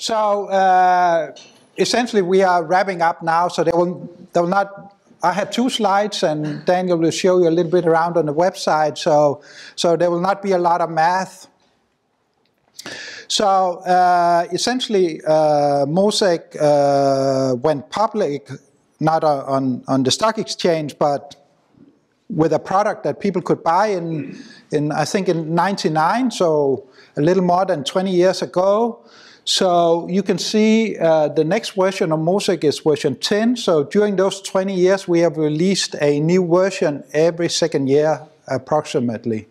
So uh, essentially, we are wrapping up now. So there will there will not. I have two slides, and Daniel will show you a little bit around on the website. So so there will not be a lot of math. So uh, essentially, uh, MOSEK uh, went public not on on the stock exchange, but with a product that people could buy in in I think in '99. So a little more than 20 years ago. So you can see uh, the next version of MOSEK is version 10. So during those 20 years, we have released a new version every second year, approximately.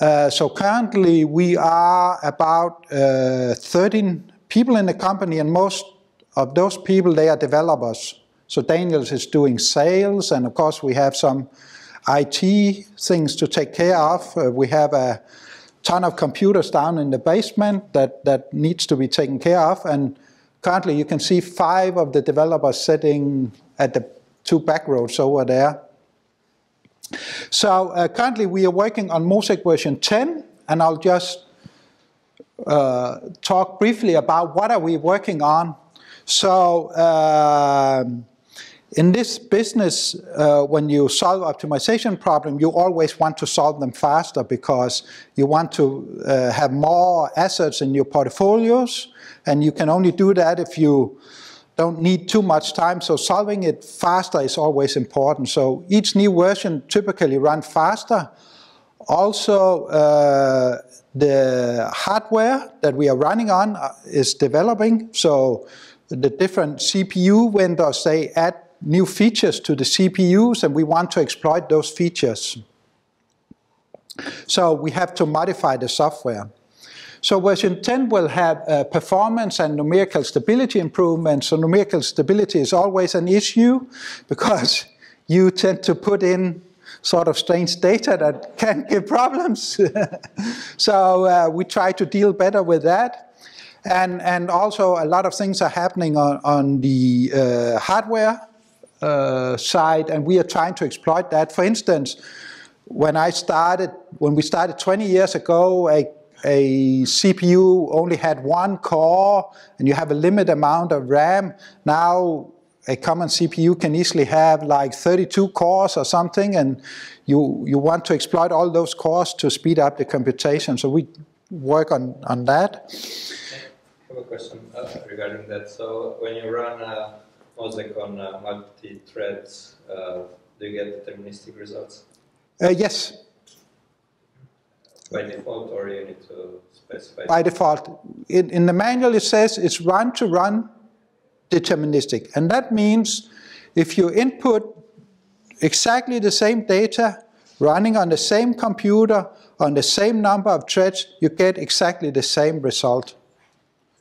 Uh, so currently, we are about uh, 13 people in the company, and most of those people they are developers. So Daniels is doing sales, and of course, we have some IT things to take care of. Uh, we have a ton of computers down in the basement that, that needs to be taken care of. And currently you can see five of the developers sitting at the two back rows over there. So uh, currently we are working on MOSEK version 10, and I'll just uh, talk briefly about what are we working on. So uh, in this business, uh, when you solve optimization problem, you always want to solve them faster because you want to uh, have more assets in your portfolios, and you can only do that if you don't need too much time. So solving it faster is always important. So each new version typically runs faster. Also, uh, the hardware that we are running on uh, is developing. So the different CPU vendors, they add new features to the CPUs and we want to exploit those features. So we have to modify the software. So version 10 will have uh, performance and numerical stability improvements. So numerical stability is always an issue because you tend to put in sort of strange data that can give problems. so uh, we try to deal better with that. And, and also a lot of things are happening on, on the uh, hardware uh, side, and we are trying to exploit that. For instance, when I started, when we started 20 years ago, a, a CPU only had one core, and you have a limited amount of RAM. Now, a common CPU can easily have like 32 cores or something, and you, you want to exploit all those cores to speed up the computation. So we work on, on that. I have a question uh, regarding that. So when you run a MOSEK on uh, multi-threads, uh, do you get deterministic results? Uh, yes. By default, or you need to specify? By default. In, in the manual, it says it's run to run deterministic. And that means if you input exactly the same data running on the same computer on the same number of threads, you get exactly the same result.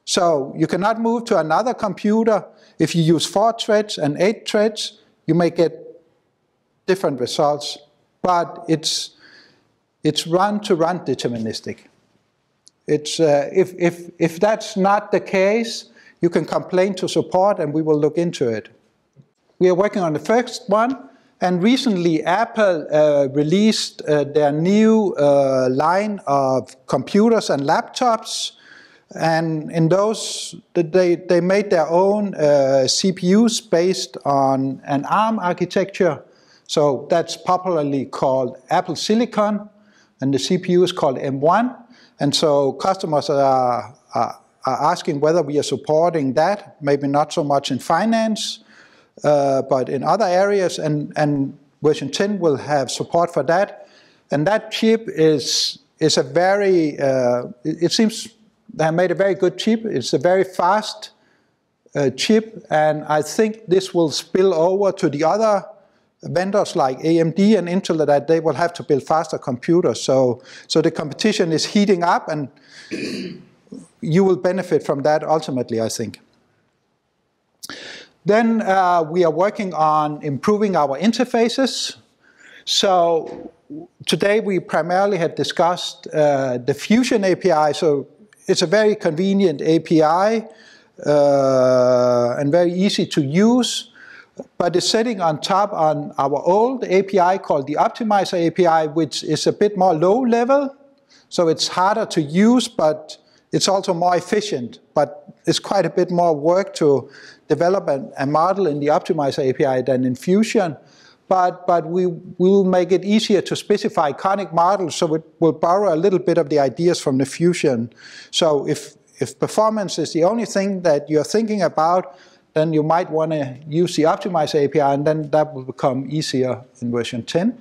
So you cannot move to another computer if you use four threads and eight threads, you may get different results, but it's, it's run-to-run deterministic. It's, uh, if, if, if that's not the case, you can complain to support and we will look into it. We are working on the first one, and recently Apple uh, released uh, their new uh, line of computers and laptops and in those, they, they made their own uh, CPUs based on an ARM architecture. So that's popularly called Apple Silicon, and the CPU is called M1. And so customers are, are, are asking whether we are supporting that, maybe not so much in finance, uh, but in other areas. And, and version 10 will have support for that. And that chip is, is a very, uh, it, it seems they made a very good chip. It's a very fast uh, chip, and I think this will spill over to the other vendors like AMD and Intel that they will have to build faster computers. So, so the competition is heating up, and you will benefit from that ultimately, I think. Then uh, we are working on improving our interfaces. So today we primarily have discussed uh, the Fusion API. So it's a very convenient API uh, and very easy to use, but it's sitting on top on our old API called the Optimizer API, which is a bit more low level, so it's harder to use, but it's also more efficient, but it's quite a bit more work to develop a, a model in the Optimizer API than in Fusion. But, but we will make it easier to specify conic models, so it will borrow a little bit of the ideas from the Fusion. So if, if performance is the only thing that you're thinking about, then you might want to use the Optimizer API, and then that will become easier in version 10.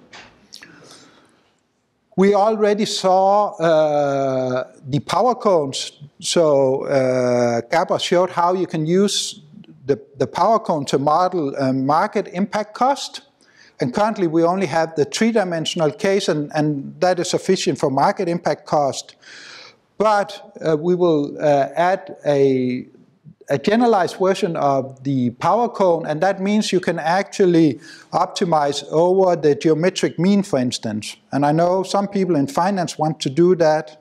We already saw uh, the power cones. So uh, Gabor showed how you can use the, the power cone to model uh, market impact cost. And currently we only have the three-dimensional case, and, and that is sufficient for market impact cost. But uh, we will uh, add a a generalized version of the power cone, and that means you can actually optimize over the geometric mean, for instance. And I know some people in finance want to do that.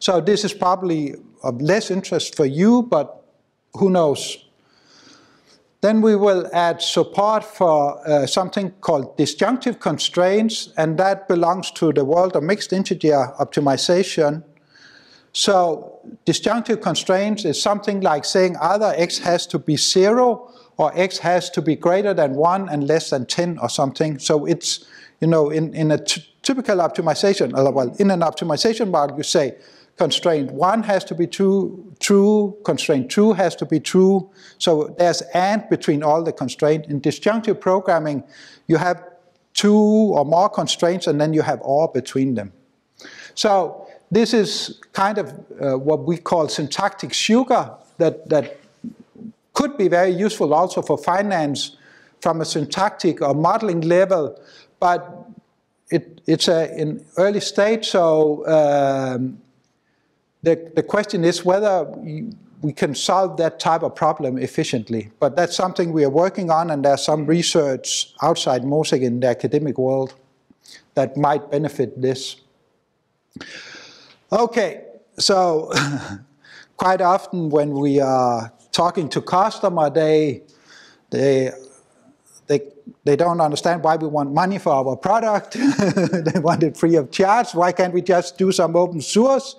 So this is probably of less interest for you, but who knows? Then we will add support for uh, something called disjunctive constraints, and that belongs to the world of mixed integer optimization. So disjunctive constraints is something like saying either x has to be 0 or x has to be greater than 1 and less than 10 or something. So it's, you know, in, in a typical optimization, uh, well, in an optimization model, you say constraint 1 has to be true, true, constraint 2 has to be true. So there's and between all the constraints. In disjunctive programming, you have two or more constraints and then you have or between them. So this is kind of uh, what we call syntactic sugar that, that could be very useful also for finance from a syntactic or modeling level, but it, it's a, in early stage, so um, the, the question is whether we can solve that type of problem efficiently. But that's something we are working on, and there's some research outside MOSEK in the academic world that might benefit this. Okay, so quite often when we are talking to customer, they they they they don't understand why we want money for our product. they want it free of charge. Why can't we just do some open source?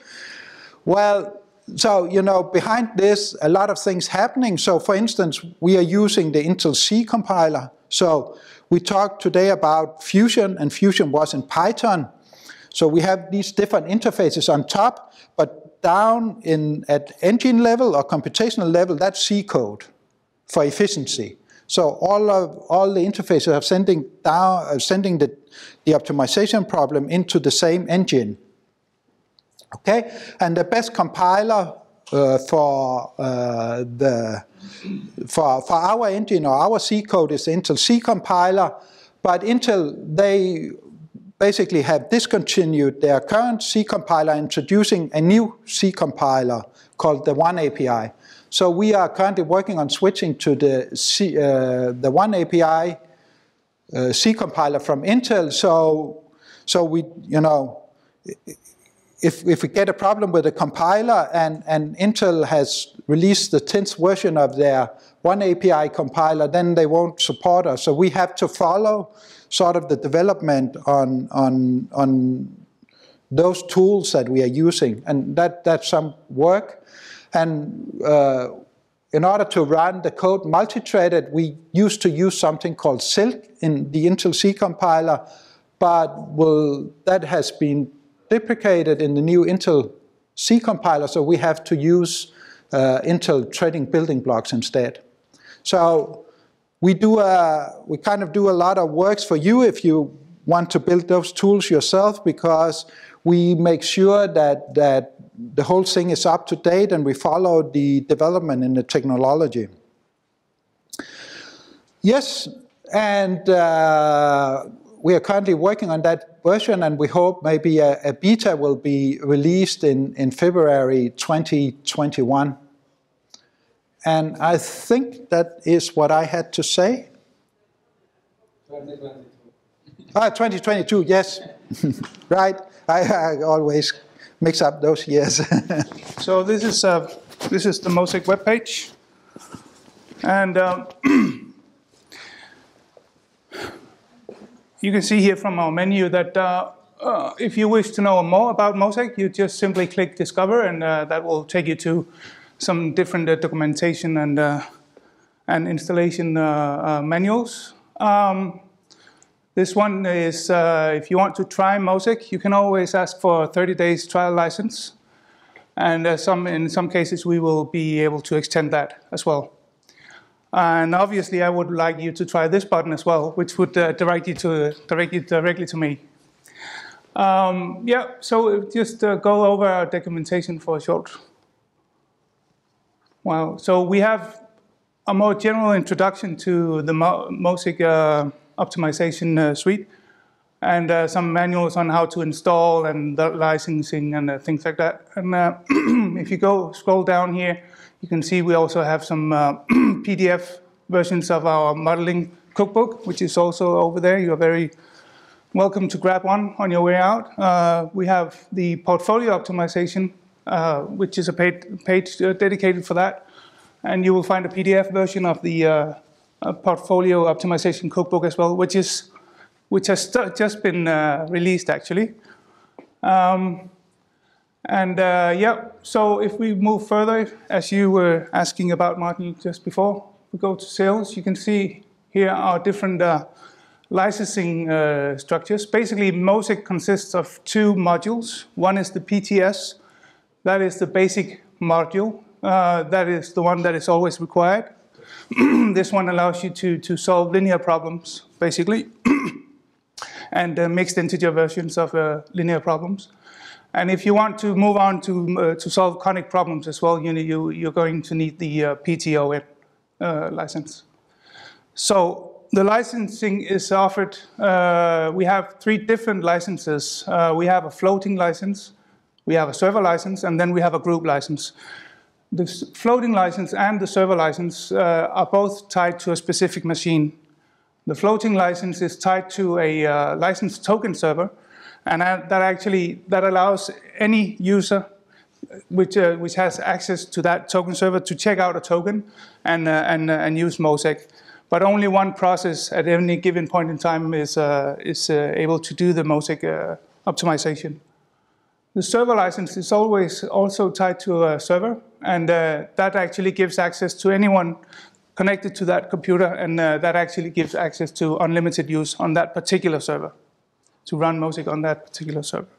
Well, so you know, behind this, a lot of things happening. So, for instance, we are using the Intel C compiler. So we talked today about Fusion, and Fusion was in Python. So we have these different interfaces on top, but down in at engine level or computational level, that's C code for efficiency. So all of all the interfaces are sending down, uh, sending the, the optimization problem into the same engine. Okay, and the best compiler uh, for uh, the for for our engine or our C code is Intel C compiler, but Intel they basically have discontinued their current C compiler, introducing a new C compiler called the One API. So we are currently working on switching to the C, uh, the One API uh, C compiler from Intel. So, so we, you know, if, if we get a problem with the compiler and, and Intel has released the 10th version of their One API compiler, then they won't support us. So we have to follow sort of the development on, on, on those tools that we are using. And that, that's some work. And uh, in order to run the code multi-threaded, we used to use something called Cilk in the Intel C compiler, but will, that has been deprecated in the new Intel C compiler, so we have to use uh, Intel threading building blocks instead. So we do a, we kind of do a lot of works for you if you want to build those tools yourself because we make sure that, that the whole thing is up to date and we follow the development in the technology. Yes, and uh, we are currently working on that version and we hope maybe a, a beta will be released in, in February 2021. And I think that is what I had to say. 2022. Ah, 2022, yes. right. I, I, always mix up those years. so this is uh, this is the MOSEK webpage, and um, you can see here from our menu that uh, uh, if you wish to know more about MOSEK, you just simply click Discover, and uh, that will take you to some different uh, documentation and, uh, and installation uh, manuals. Um, this one is, if you want to try MOSEK, you can always ask for a 30 days trial license. And some, in some cases, we will be able to extend that as well. And obviously, I would like you to try this button as well, which would direct you to direct you directly to me. Um, yeah, so just uh, go over our documentation for a short while. So we have a more general introduction to the Mo MOSEK uh, optimization uh, suite and uh, some manuals on how to install and licensing and uh, things like that. And uh, if you go scroll down here, you can see we also have some PDF versions of our modeling cookbook, which is also over there. You are very welcome to grab one on your way out. Uh, we have the portfolio optimization, uh, which is a page uh, dedicated for that. And you will find a PDF version of the uh, portfolio optimization cookbook as well, which is which has just been uh, released actually. Um, and uh, yeah, so if we move further, as you were asking about, Martin, just before, we go to sales, you can see here are different licensing uh, structures. Basically, MOSEK consists of two modules. One is the PTS, that is the basic module. Uh, that is the one that is always required. this one allows you to, to solve linear problems, basically, and uh, mixed integer versions of uh, linear problems. And if you want to move on to, uh, to solve conic problems as well, you, you, you're going to need the uh, PTON license. So the licensing is offered, uh, we have three different licenses. Uh, we have a floating license, we have a server license, and then we have a group license. The floating license and the server license uh, are both tied to a specific machine. The floating license is tied to a uh, license token server, and that actually that allows any user which, uh, which has access to that token server to check out a token and, uh, and, and use MOSEK but only one process at any given point in time is, uh, is uh, able to do the MOSEK uh, optimization. The server license is always also tied to a server, and uh, that actually gives access to anyone connected to that computer, and uh, that actually gives access to unlimited use on that particular server, to run MOSEK on that particular server.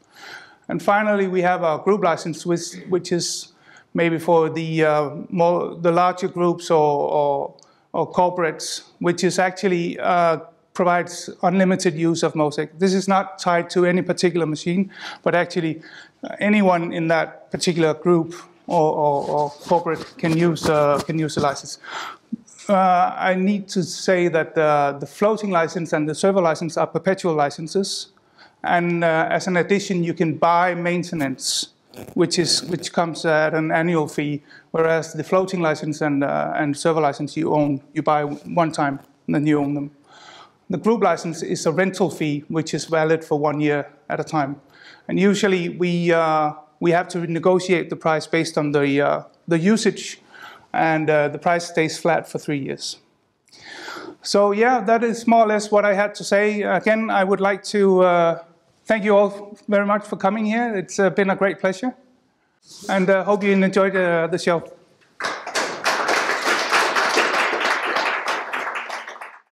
And finally, we have our group license, which, which is maybe for the, uh, more, the larger groups or, or or corporates, which is actually uh, provides unlimited use of MOSEK. This is not tied to any particular machine, but actually uh, anyone in that particular group or, or, or corporate can use uh, can use the license. Uh, I need to say that uh, the floating license and the server license are perpetual licenses, and uh, as an addition, you can buy maintenance which is which comes at an annual fee, whereas the floating license and uh, and server license you own, you buy one time and then you own them. The group license is a rental fee, which is valid for one year at a time, and usually we uh, we have to negotiate the price based on the uh, the usage, and uh, the price stays flat for three years. So yeah, that is more or less what I had to say. Again, I would like to uh, thank you all very much for coming here. It's uh, been a great pleasure. And uh, hope you enjoyed uh, the show.